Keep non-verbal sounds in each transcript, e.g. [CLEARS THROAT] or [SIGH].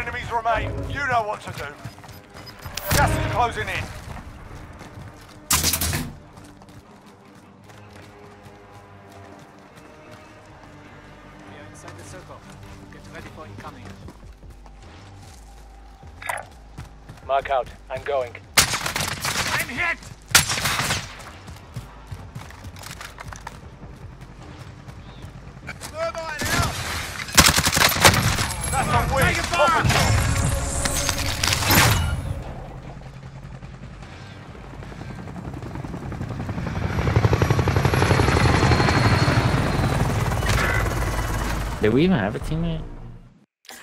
enemies remain. You know what to do. Gas is closing in. We are inside the circle. Get ready for incoming. Mark out. I'm going. I'm hit! Did we even have a teammate?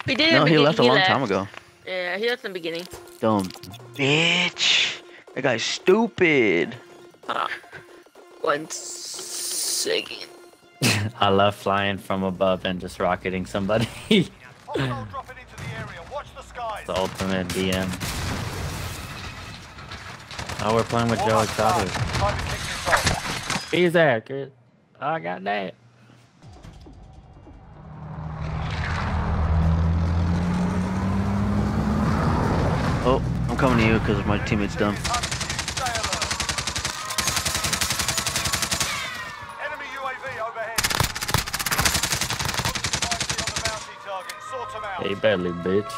We did. No, he left a long left. time ago. Yeah, he left in the beginning. Dumb bitch. That guy's stupid. Hold on. One second. [LAUGHS] I love flying from above and just rocketing somebody. [LAUGHS] Hostile dropping into the. Watch the skies. the ultimate DM. Oh, we're playing with Joe Warm up Exotic. time. Time to kick this off. He's accurate. I got that. I'm coming to you because my teammate's dumb. It's hunting you. Stay alert. Enemy UAV overhead. UAV on the bounty target. Sort 'em out. Hey, badly, bitch.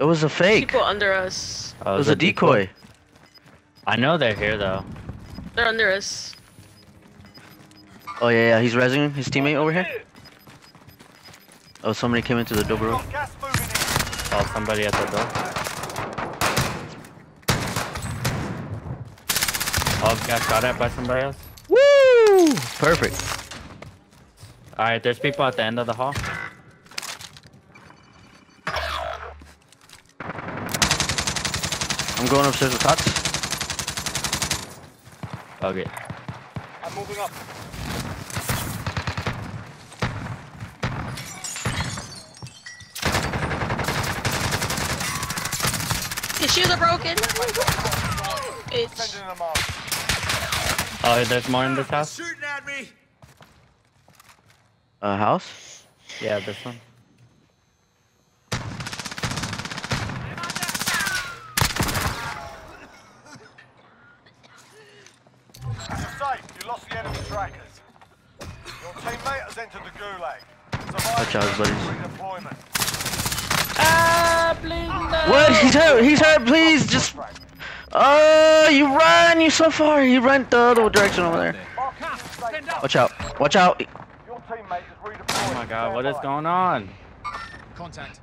It was a fake. People under us. Oh, It was a decoy. I know they're here though. They're under us. Oh yeah, yeah. He's resing his teammate over here. Oh, somebody came into the double Saw somebody at the door. Oh, got shot at by somebody else. Woo! Perfect. All right, there's people at the end of the hall. I'm going upstairs with Tots. Okay. I'm moving up. Shoes are broken. Bitch. Sending them up. Oh, there's more in this house. Shooting at me! A house. Yeah, this one. You're safe. You lost the enemy trackers. Your teammate has entered the gulag. Watch out, buddies. Redeployment. Ah, please no. What? He's hurt. He's hurt. Please, just. Oh, you run. You so far. He ran the other direction over there. Watch out. Watch out. Your teammate is redeployed. Oh my god, what is going on? Contact.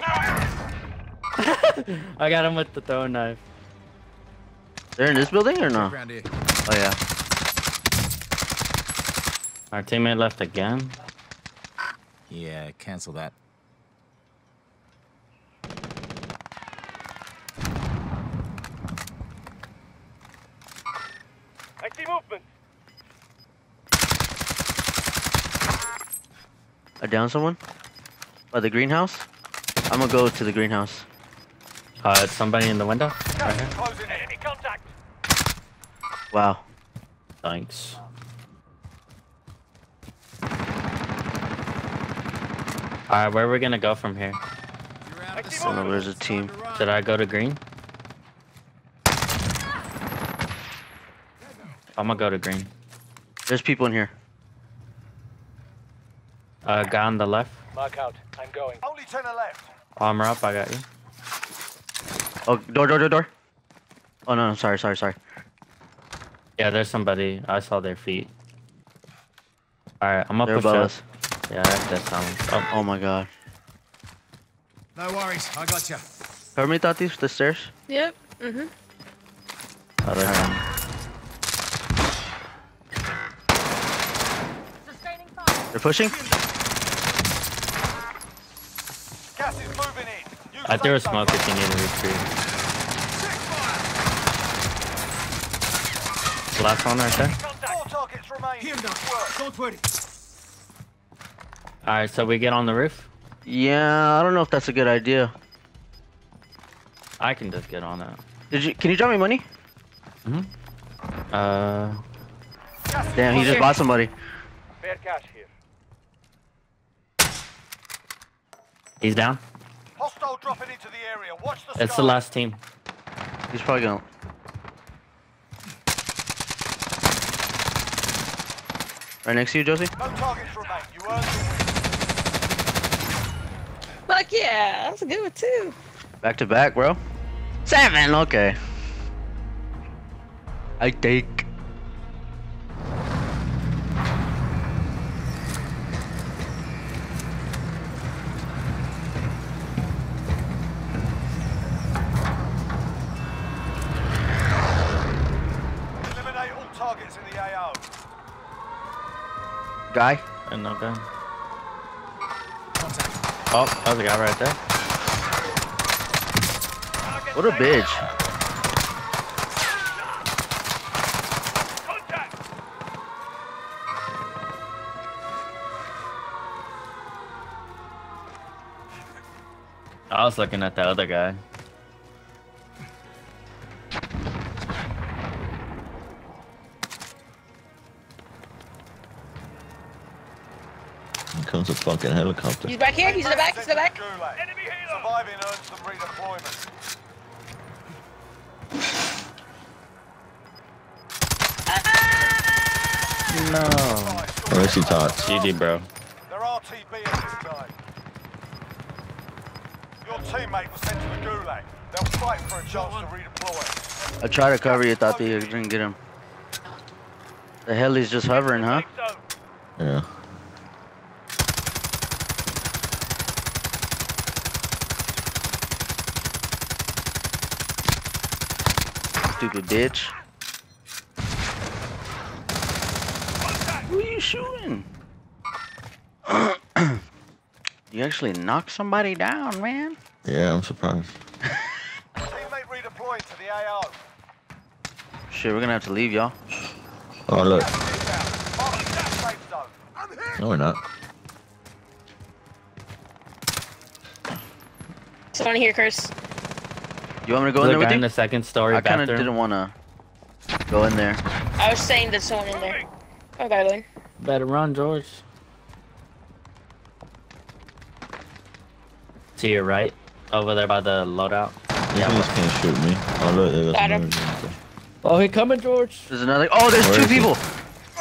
[LAUGHS] I got him with the throwing knife. They're in this building or no? Oh yeah. Our teammate left again. Yeah, cancel that. I down someone. By the greenhouse. I'm gonna go to the greenhouse. Uh, it's somebody in the window. Right Gas here. is closing in. Enemy contact. Wow. Thanks. Alright, where are we gonna go from here? You're out of the see I don't know. There's a team. Time to run. Should I go to green? I'm gonna go to green. There's people in here. Uh, guy on the left. Mark out. I'm going. Only turn are left. Armor up, I got you. Oh, door, door, door, door. Oh no, no, sorry, sorry, sorry. Yeah, there's somebody. I saw their feet. Alright, I'm They're gonna push above us. Yeah, I have that sound. Oh, Oh my god. No worries, I got you. Cover me, Tatis, the stairs. Yep. Mhm. other hand. They're pushing. Gas is moving in. Use I threw a smoke if you need to retreat. Last one right there. Four targets remain. Here Good now. work. Don't worry. Alright, so we get on the roof? Yeah, I don't know if that's a good idea. I can just get on that. Did you? Can you drop me money? Uh, Gas is Damn, he just bought somebody. Fair cash here. He's down. Hostile dropping into the area. Watch the It's the last team. He's probably gonna. Right next to you, Josie. No targets remain. You earned the win. Fuck yeah, that's a good one too. Back to back, bro. Seven. Okay. I take. In the AO. Guy. And no gun. Oh, there's a guy right there. What a bitch. I was looking at the other guy. Fucking helicopter. He's back here. He's in the back. He's in the back. Gulag. Surviving earns them redeployment. No. Right, Where's he there. taught? GG, bro. They're RTB at this time. Your teammate was sent to the Gulag. They'll fight for a chance to redeploy. I tried to cover you. Thought that you didn't get him. The hell he's just hovering, huh? Yeah. Stupid bitch. Who are you shooting? [CLEARS THROAT] you actually knocked somebody down, man. Yeah, I'm surprised. Teammate redeploying to the AO. Shit, we're gonna have to leave, y'all. Oh, look. Inbound. Marking that safe zone. No, we're not. Someone here, Curse. You want me to go There's in there with you? in the second story I kind of didn't want to go in there. I was saying there's someone in there. Oh, darling. Better run, George. To your right, over there by the loadout. You just can't shoot me. Oh, look, there's Got him. Oh, he coming, George. There's another. Oh, there's Where two is he? people.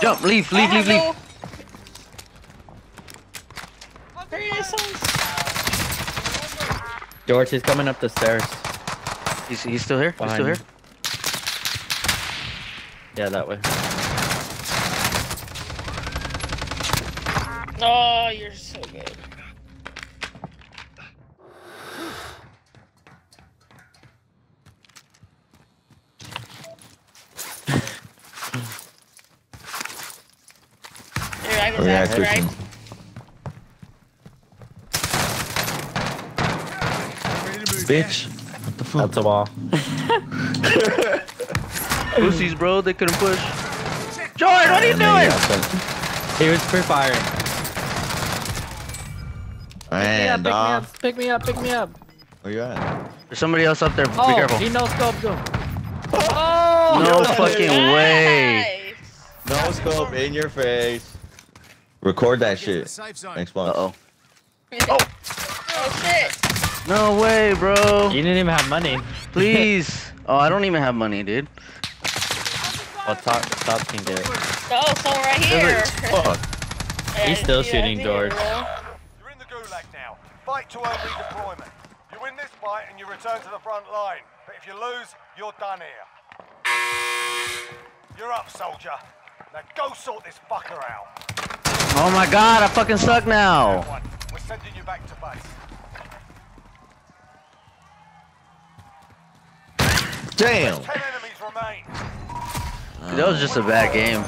Jump, leave, leave, leave, leave. Hello. There it is. someone's- George, he's coming up the stairs. He's, he's still here. He's still you. here. Yeah, that way. Oh, you're so good. You're right, yeah, Zach, right. Bitch. What the fuck? That's a wall. [LAUGHS] Pussies, bro. They couldn't push. George, what are you doing? got sent- He was free firing. Man, dog. pick me up, pick me up. Where you at? There's somebody else up there. Be Oh, careful. he no scoped him. Oh! No fucking way. No scope in your face. Record that shit. Safe zone. Thanks, Uh boss. oh. Oh shit. No way, bro. You didn't even have money. Please. [LAUGHS] Oh, I don't even have money, dude. Well, top, top can get it. Oh, someone right here. Fuck. Yeah, He's still shooting I George. did, bro. You're in the Gulag now. Fight to earn redeployment. You win this fight and you return to the front line. But if you lose, you're done here. You're up, soldier. Now go sort this fucker out. Oh my god, I fucking suck now. We're sending you back to base. Damn. Ten. That was just a bad game.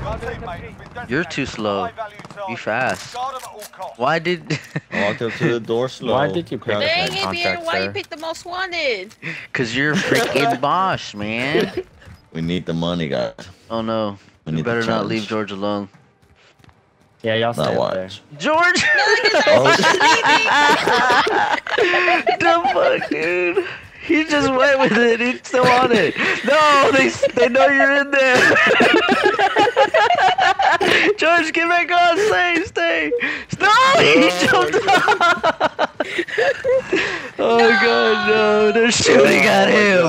Your teammate has been You're too slow. Be fast. Guard them at all costs. Why did? I [LAUGHS] walked up to the door [LAUGHS] slow. Why did you pick Crouched Dang it, Peter, contract, why you pick the most wanted? [LAUGHS] Cause you're freaking boss, man. We need the money, guys. Oh no. We You need better not leave George alone. Yeah, y'all stay Now up there. George! Oh, [LAUGHS] the fuck, dude? He just went with it. He's still on it. No, they they know you're in there. [LAUGHS] George, get back on. Stay, stay. No, he oh, jumped off. [LAUGHS] oh god, no! They're shooting at Oh my him.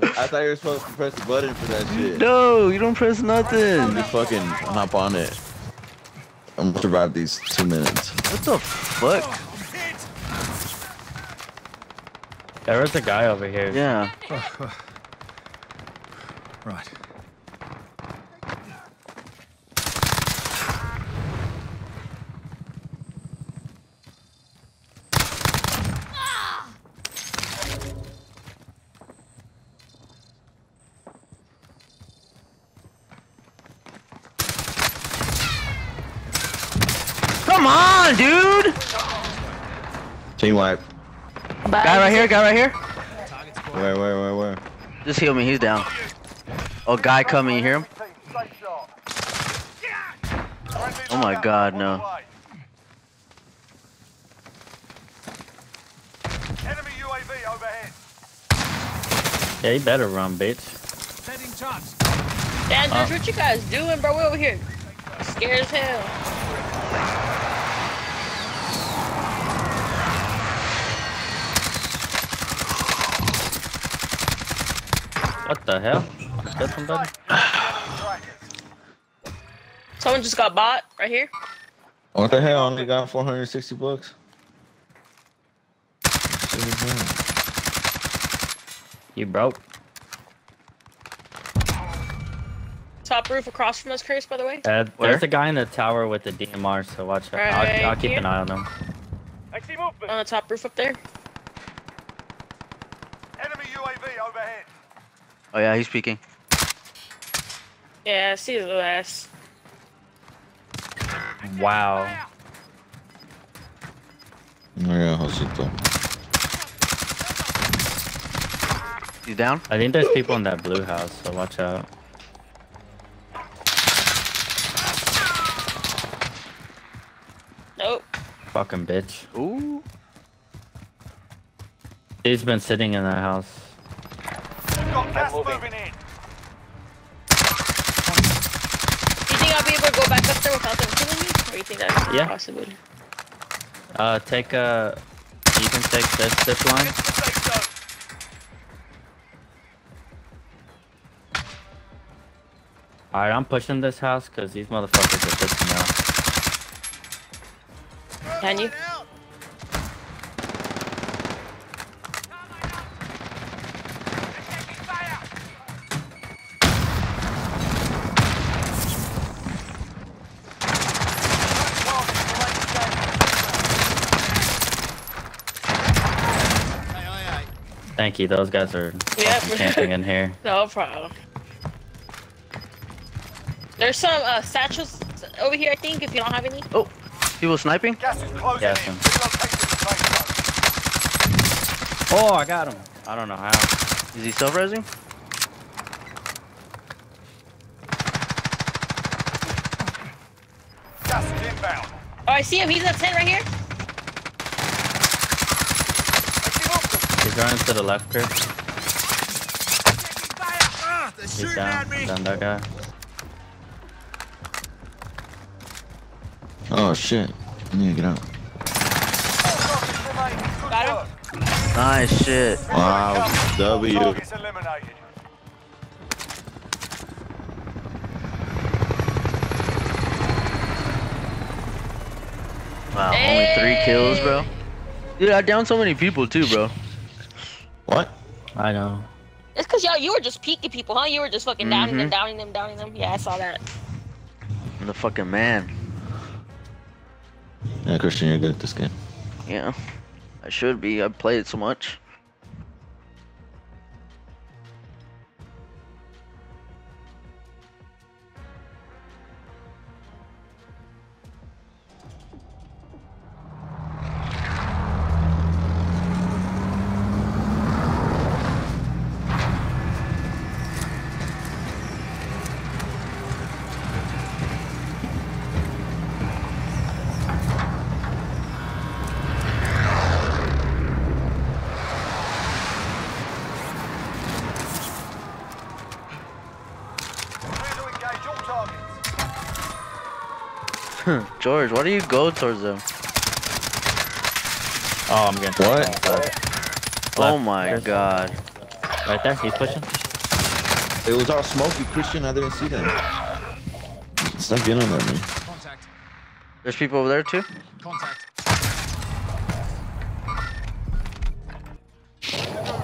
God. I thought you were supposed to press the button for that shit. No, you don't press nothing. Just fucking hop on it. I'm gonna survive these two minutes. What the fuck? There is a guy over here. Yeah. [LAUGHS] Right. Come on, dude. Team wipe. Guy right here. Guy right here. Where, where, where, where? Just heal me. He's down. Oh, guy coming. You hear him? Team, stay sharp. Friendly Oh my God, no. Enemy UAV overhead. Yeah, you better run, bitch. Setting charge. Damn, George, what you guys doing, bro? We over here. Scared as hell. What the hell? Got somebody? Someone just got bought right here. What the hell? I only got 460 bucks. Shit is that? You broke. Top roof across from us, Chris, by the way. Uh, there's a guy in the tower with the DMR, so watch out. I'll, I'll keep an eye on him. I see movement. On the top roof up there. Enemy UAV overhead. Oh yeah, he's speaking. Yeah, I see his little ass. Wow. Yeah, Josito. He's down. I think there's people in that blue house, so watch out. Nope. Fucking bitch. Ooh. He's been sitting in that house. We've got moving. moving in. You think I'll be able to go back up there without them killing me? Or you think that's Yeah. a possibility? Uh, take a. You can take this zip line. Into the safe zone. Alright, I'm pushing this house because these motherfuckers are pissing me off. Can you? Thank you, those guys are Yeah. fucking camping in here. [LAUGHS] No problem. There's some uh, satchels over here, I think, if you don't have any. Oh, people sniping. Gas is closing Gas in. him. Relocating the safe zone. Oh, I got him. I don't know how. Is he self-resing? Gas is inbound. Oh, I see him. He's in the tent right here. I see movement. He's running to the left here. Ah, He's down. at. Down that guy. Oh shit. I need to get out. Targets remaining. Good Got him. Nice shit. Wow, W. Targets eliminated. Wow, only three kills, bro. Dude, I downed so many people too, bro. What? I know. It's because y'all, you were just peeking people, huh? You were just fucking downing them, Mhm. downing them, downing them. Yeah, I saw that. I'm the fucking man. Yeah, Christian, you're good at this game. Yeah, I should be. I've played it so much. [LAUGHS] George, why do you go towards them? Oh, I'm getting. What? Left. Oh my Chris. god. Right there, he's pushing. It was all smoky, Christian. I didn't see them. Stop getting on me. Contact. There's people over there too? Contact.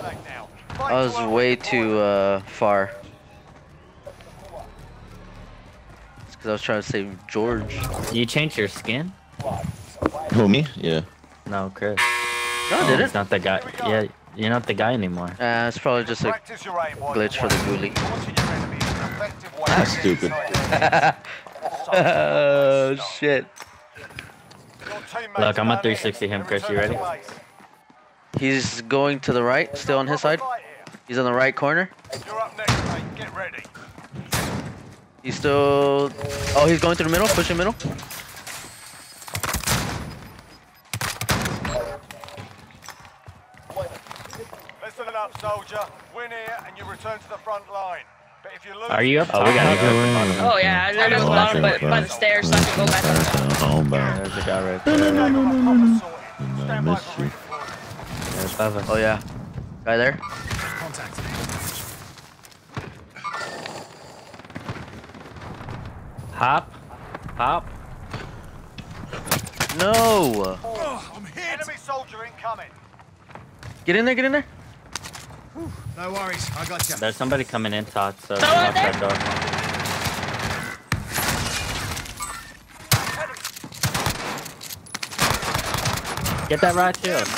Back now. Fight I was way too uh, far. It's because I was trying to save George. You changed your skin? Who me? Yeah. No, Chris. No, I Oh, didn't. It's not the guy. Yeah, you're not the guy anymore. Uh, it's probably just a Practice your aim while glitch for the away. ghoulie. Watching your enemy is an effective way That's stupid. [LAUGHS] oh shit. Look, I'm are at 360 him, Chris, you ready? He's going to the right, still on his side. Proper fight here. He's on the right corner. You're up next, mate. Get ready. He's still. Oh, he's going through the middle, pushing middle. Listen up, soldier. Win here and you return to the front line. But if you lose, Are you up? Oh, we gotta go. Oh yeah, I know there's Oh, one, but by the stairs, so I can go back. That's homebound. There's a guy right there. Stay with my copper sorted. Stand by missed you. There's above. Oh yeah, guy there. Hop. Hop. No. Oh, I'm hit. Enemy soldier incoming. Get in there, get in there. No worries. I got you. There's somebody coming in, Todd. So Someone lock there? that door. Get that right shield.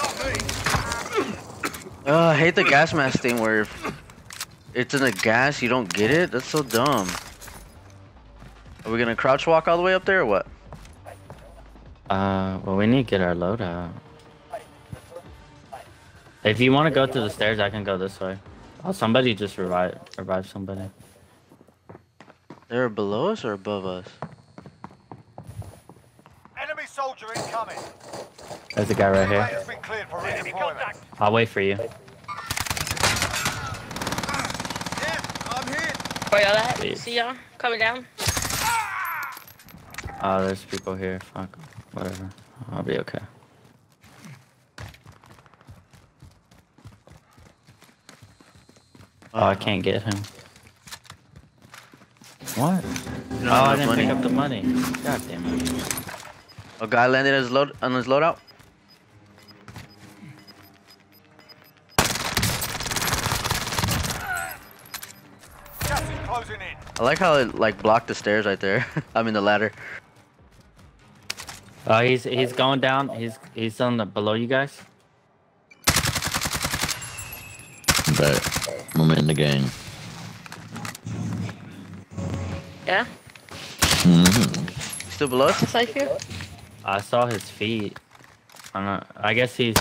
Uh, I hate the gas mask thing where if it's in the gas, you don't get it. That's so dumb. Are we gonna crouch walk all the way up there or what? Uh, well, we need to get our load out. If you want to go to the stairs, I can go this way. Oh, somebody just revive revive somebody. They're below us or above us? Enemy soldier incoming. There's a guy right here. has been cleared for redeployment. I'll wait for you. I'm hit. Where y'all at? See y'all coming down? Oh, there's people here. Fuck. Whatever. I'll be okay. Oh, I can't get him. What? You don't Oh, I didn't enough pick up the money. God damn it. A guy landed his load on his loadout. Gas is closing in. I like how it like blocked the stairs right there. [LAUGHS] I mean the ladder. Oh, he's he's going down. He's he's on the below you guys. But I'm in the game. Yeah. Mm-hmm. Still below us? It's like here. I saw his feet. I don't know. I guess he's.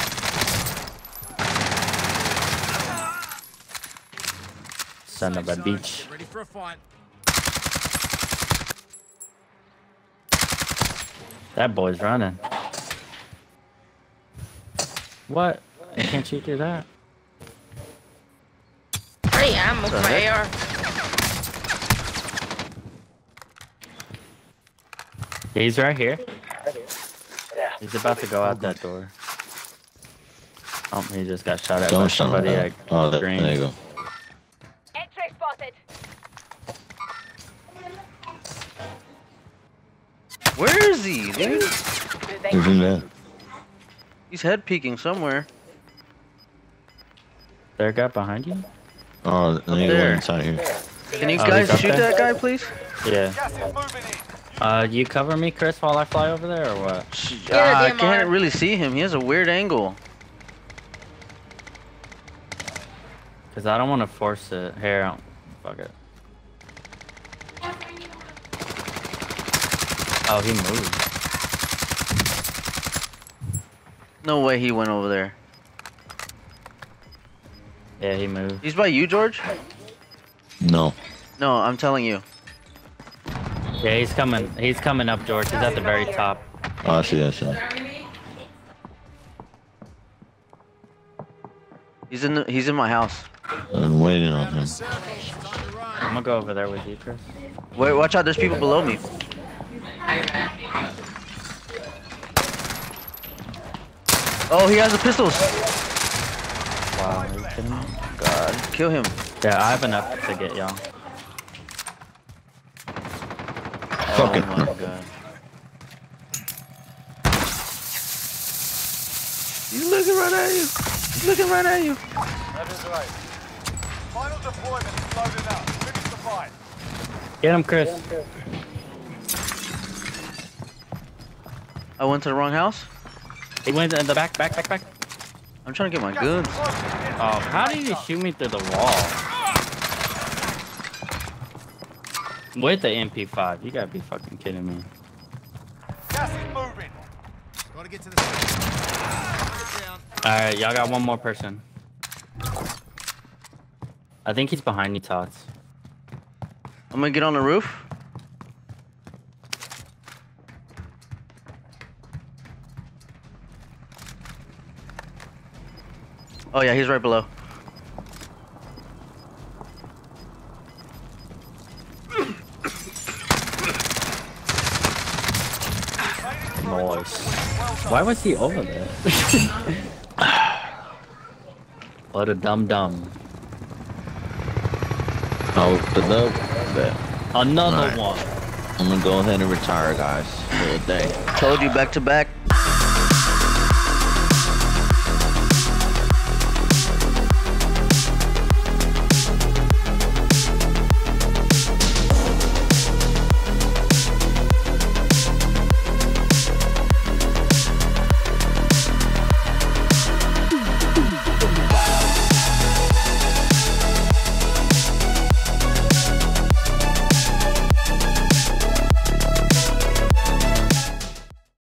Son of a Safe zone. beach. Ready for a fight. That boy's running. What? I can't shoot through that. Hey, ammo for my AR. He's right here. He's about to go out that door. Oh, he just got shot at by Don't shut somebody at Oh, there, green. there you go. Who's in there? He's head peeking somewhere. There a guy behind you? Oh, there you go there. inside here. Can you Oh, guys he's shoot there? that guy, please? Yeah. Gas is moving in. Uh, you cover me, Chris, while I fly over there, or what? Yeah, ah, I can't really see him. He has a weird angle. Cause I don't want to force it. Here, I'll- fuck it. Oh, he moved. No way he went over there. Yeah, he moved. He's by you, George? No. No, I'm telling you. Yeah, he's coming. He's coming up, George. He's at the very top. Oh, I see, I see. He's in the, he's in my house. I'm waiting on him. Circle. Time to run. I'm gonna go over there with you, Chris. Wait, watch out. There's people below me. Oh, he has the pistols. Wow, are you kidding me? God, kill him. Yeah, I have enough to get y'all. Fucking. Oh my god. He's looking right at you. He's looking right at you. That is right. Final deployment is loaded up. Finish the fight. Get him, Chris. I went to the wrong house. He went in the back, back, back, back. I'm trying to get my guns. close. Get to Oh, the how did you shoot me through the wall? With the MP5, you gotta be fucking kidding me. zone. Gas is moving. Gotta get to the circle. Alright, y'all got one more person. I think he's behind you, Tots. I'm gonna get on the roof. Oh yeah, he's right below. Nice. Why was he over there? [LAUGHS] what a dum dum. Oh, the oh. dub. Bet. Another Alright. one. I'm gonna go ahead and retire, guys, for the day. Told you back to back.